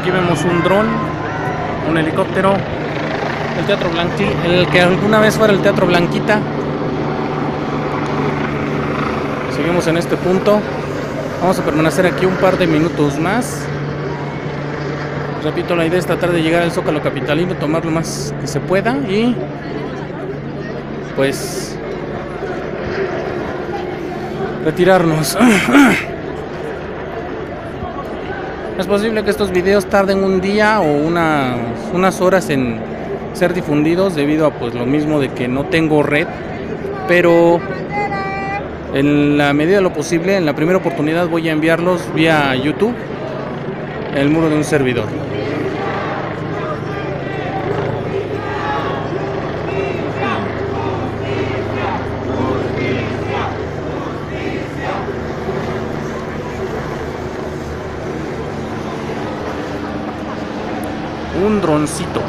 Aquí vemos un dron, un helicóptero, el Teatro Blanqui, el que alguna vez fuera el Teatro Blanquita. Seguimos en este punto. Vamos a permanecer aquí un par de minutos más. Repito, la idea es tratar de llegar al Zócalo Capitalino, tomar lo más que se pueda y pues retirarnos. Es posible que estos videos tarden un día o unas, horas en ser difundidos debido a pues lo mismo de que no tengo red, pero en la medida de lo posible, en la primera oportunidad voy a enviarlos vía YouTube, el muro de un servidor. Un droncito.